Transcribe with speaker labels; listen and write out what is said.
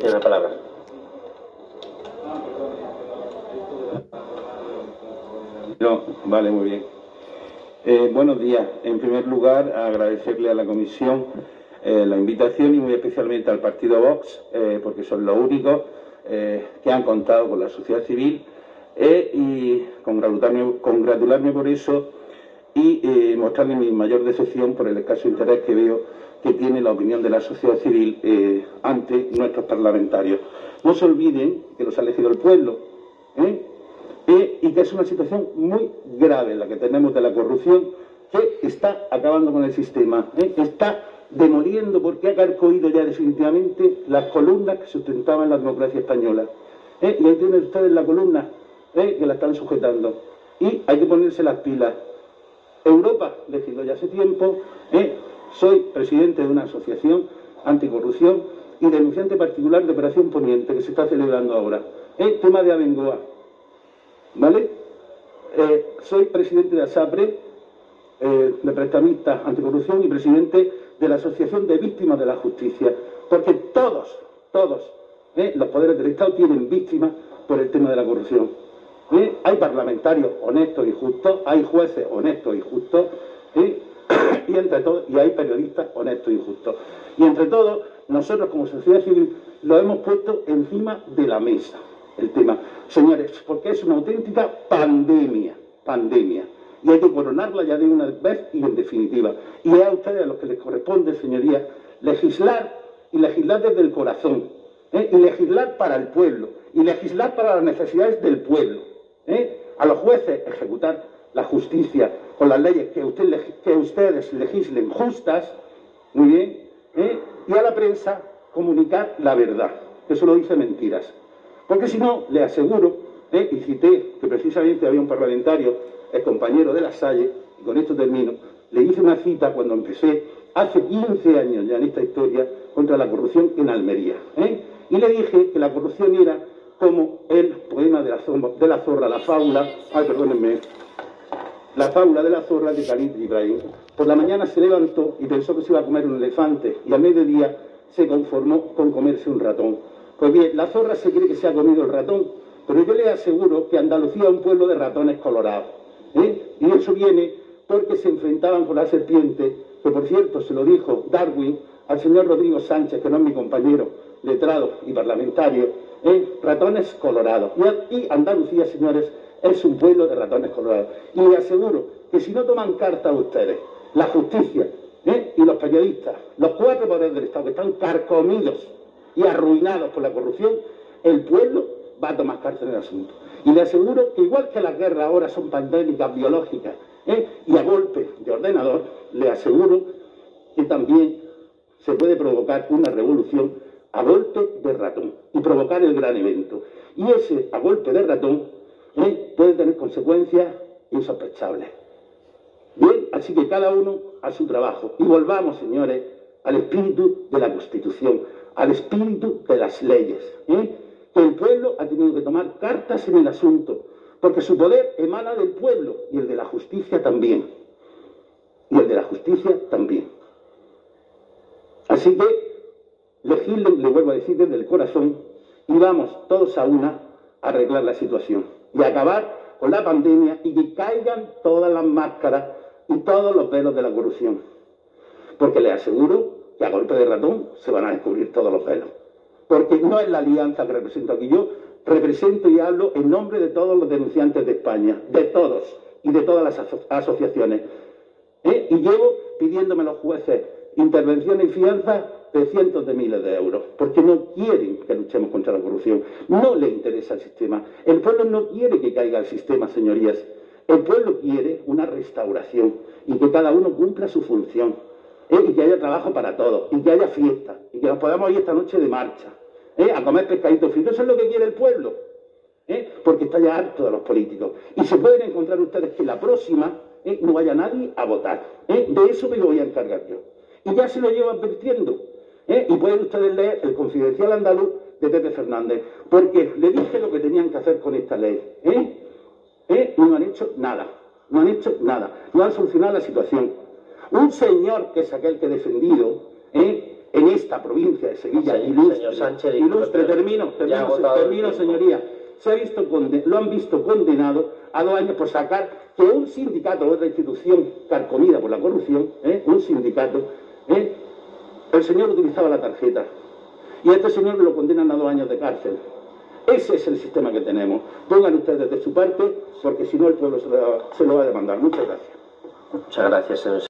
Speaker 1: Tiene la palabra.
Speaker 2: No, vale, muy bien. Eh, buenos días. En primer lugar, agradecerle a la comisión eh, la invitación y muy especialmente al partido Vox, eh, porque son los únicos que han contado con la sociedad civil y congratularme, congratularme por eso y mostrarle mi mayor decepción por el escaso interés que veo que tiene la opinión de la sociedad civil ante nuestros parlamentarios. No se olviden que los ha elegido el pueblo y que es una situación muy grave la que tenemos de la corrupción que está acabando con el sistema, ¿eh? está demoliendo porque ha carcoído ya definitivamente las columnas que sustentaban la democracia española. ¿eh? Y ahí tienen ustedes la columna ¿eh? que la están sujetando. Y hay que ponerse las pilas. Europa, decido ya hace tiempo, soy presidente de una asociación anticorrupción y denunciante particular de Operación Poniente que se está celebrando ahora. Tema de Abengoa. ¿Vale? Eh, soy presidente de ASAPRE, eh, de prestamistas anticorrupción y presidente de la Asociación de Víctimas de la Justicia, porque todos, todos eh, los poderes del Estado tienen víctimas por el tema de la corrupción. Hay parlamentarios honestos y justos, hay jueces honestos y justos, y entre todos, y hay periodistas honestos y justos. Y entre todos, nosotros como sociedad civil lo hemos puesto encima de la mesa el tema. Señores, porque es una auténtica pandemia, pandemia. Y hay que coronarla ya de una vez y en definitiva. Y es a ustedes a los que les corresponde, señorías, legislar y legislar desde el corazón. ¿eh? Y legislar para el pueblo. Y legislar para las necesidades del pueblo. ¿eh? A los jueces ejecutar la justicia con las leyes que, ustedes legislen justas, muy bien, ¿eh? y a la prensa comunicar la verdad, que eso lo dice mentiras. Porque si no, le aseguro, eh, y cité que precisamente había un parlamentario, el compañero de la Salle, y con esto termino, le hice una cita cuando empecé, hace 15 años ya en esta historia, contra la corrupción en Almería. ¿eh? Y le dije que la corrupción era como el poema de la, zorra, de la zorra, la ay, perdónenme, la fábula de la zorra de Khalid Ibrahim. Por la mañana se levantó y pensó que se iba a comer un elefante y a mediodía se conformó con comerse un ratón. Pues bien, la zorra se cree que se ha comido el ratón, pero yo le aseguro que Andalucía es un pueblo de ratones colorados. ¿eh? Y eso viene porque se enfrentaban con la serpiente, que por cierto se lo dijo Darwin al señor Rodrigo Sánchez, que no es mi compañero, letrado y parlamentario, ¿eh? ratones colorados. Y Andalucía, señores, es un pueblo de ratones colorados. Y le aseguro que si no toman carta ustedes, la justicia ¿eh? y los periodistas, los cuatro poderes del Estado que están carcomidos y arruinados por la corrupción, el pueblo va a tomar carta en el asunto. Y le aseguro que igual que las guerras ahora son pandémicas biológicas ¿eh? y a golpe de ordenador, le aseguro que también se puede provocar una revolución a golpe de ratón y provocar el gran evento. Y ese a golpe de ratón ¿eh? puede tener consecuencias insospechables. Bien, así que cada uno a su trabajo. Y volvamos, señores, al espíritu de la Constitución al espíritu de las leyes. ¿eh? Que el pueblo ha tenido que tomar cartas en el asunto, porque su poder emana del pueblo y el de la justicia también. Y el de la justicia también. Así que legislen, le vuelvo a decir desde el corazón, y vamos todos a una a arreglar la situación y acabar con la pandemia y que caigan todas las máscaras y todos los velos de la corrupción. Porque les aseguro que a golpe de ratón se van a descubrir todos los pelos. Porque no es la alianza que represento aquí. Yo represento y hablo en nombre de todos los denunciantes de España, de todos y de todas las asociaciones. ¿Eh? Y llevo pidiéndome a los jueces intervención y fianza de cientos de miles de euros, porque no quieren que luchemos contra la corrupción, no le interesa el sistema. El pueblo no quiere que caiga el sistema, señorías. El pueblo quiere una restauración y que cada uno cumpla su función. ¿eh? y que haya trabajo para todos, y que haya fiesta, y que nos podamos ir esta noche de marcha, ¿eh? a comer pescadito frito. Eso es lo que quiere el pueblo, ¿eh? porque está ya harto de los políticos. Y se pueden encontrar ustedes que la próxima no vaya nadie a votar. De eso me lo voy a encargar yo. Y ya se lo llevo advirtiendo. Y pueden ustedes leer el confidencial andaluz de Pepe Fernández, porque le dije lo que tenían que hacer con esta ley. Y no han hecho nada, no han hecho nada, no han solucionado la situación. Un señor que es aquel que he defendido, ¿eh? en esta provincia de Sevilla,
Speaker 1: Señor-
Speaker 2: ilustre,
Speaker 1: señor Sánchez,
Speaker 2: ilustre, termino, termino, termino, señoría, se ha visto conde- lo han visto condenado a dos años por sacar que un sindicato, otra institución carcomida por la corrupción, ¿eh? un sindicato, ¿eh? El señor utilizaba la tarjeta y a este señor lo condenan a dos años de cárcel. Ese es el sistema que tenemos. Pongan ustedes de su parte, porque si no el pueblo se lo, va a demandar. Muchas gracias.
Speaker 1: Muchas gracias, señor